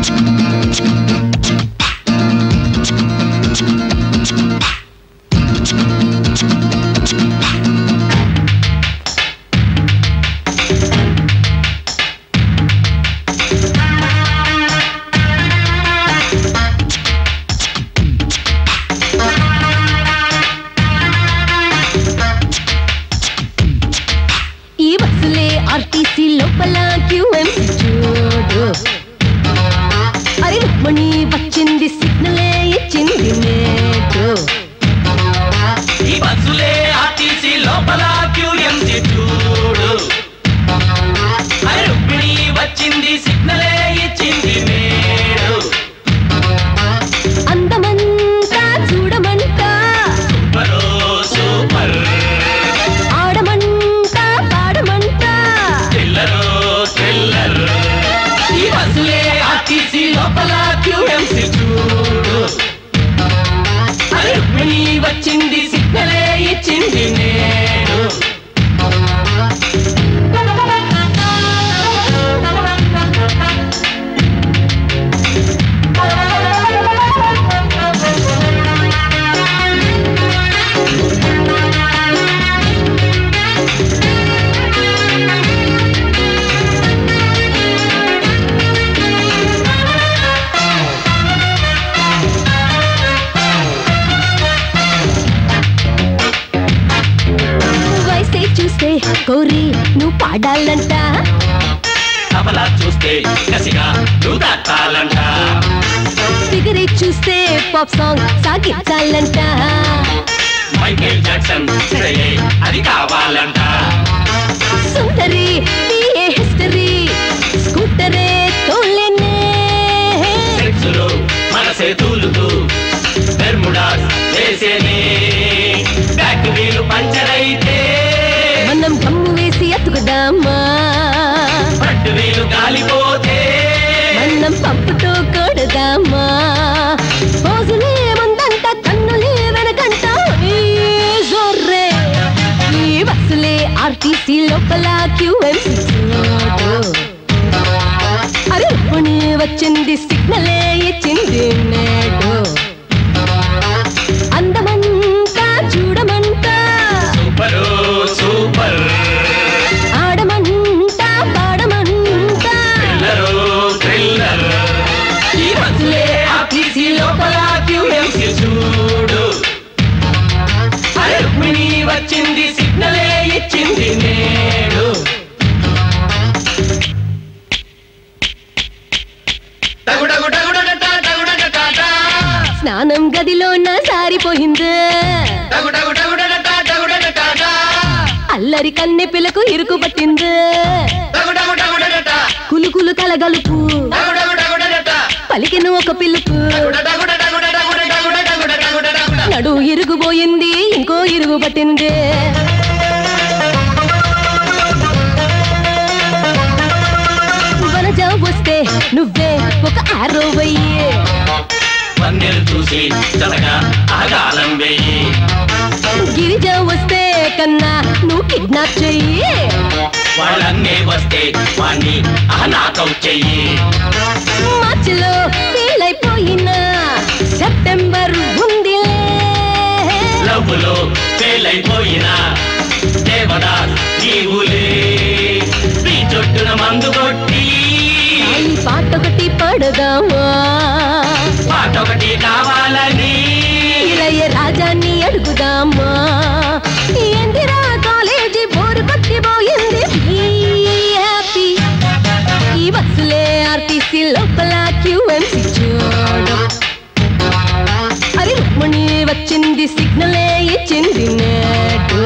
チクチクチ నువ్వు పాడాలంట. తబలా చూస్తే కసిగా నువ్వు దక్కాలంట సిగరెట్ చూస్తే పాప్ సాంగ్ సాగించాలంట. మైకేల్ జాక్సన్ అది కావాలంట. సుందరి ఏ హిస్టరీ స్కూటరే తోలేనే. మనసే తూలుతూ బెర్ముడాస్ వేసేనే. కొడదామా పోజులే ముందంట కన్నులే వెనకంట. జోర్రే ఈ బస్సులే ఆర్టీసీ లోపల క్యూఎంసీ అరే రుక్మిణి వచ్చింది సిగ్నలే ఇచ్చింది. స్నానం గదిలోన సారిపోయింది అల్లరి కన్నె పిలకు ఇరుకు పట్టింది కులుకులు కలగలుపు పలికిన ఒక పిలుపు నడు ఇరుగుపోయింది ఇంకో ఇరుగు పట్టింది వస్తే నువ్వే ఒక ఆరోవయ్యే పందెలు చూసి చలగా ఆగాలం వెయ్యి. గిరిజ వస్తే కన్నా నువ్వు కిడ్నాప్ చెయ్యి. వాళ్ళన్నే వస్తే వాణ్ణి అనాకం చెయ్యి. మార్చిలో ఫీలైపోయిన సెప్టెంబర్ ఉందిలే. లవ్వులో ఫెయిలైపోయిన దేవదాస్ నీవులే. నీ చొట్టున మందు కొట్టి పాట ఒకటి పాడదామా? పాట కావాలని. ఇళయ రాజాన్ని అడుగుదామా? ఏందిరా కాలేజీ బోరు కొట్టిపోయింది హ్యాపీ ఈ బస్సులే ఆర్టీసీ లోపల క్యూఎంసీ చూడు అది రుక్మిణి వచ్చింది సిగ్నలే ఇచ్చింది నేడు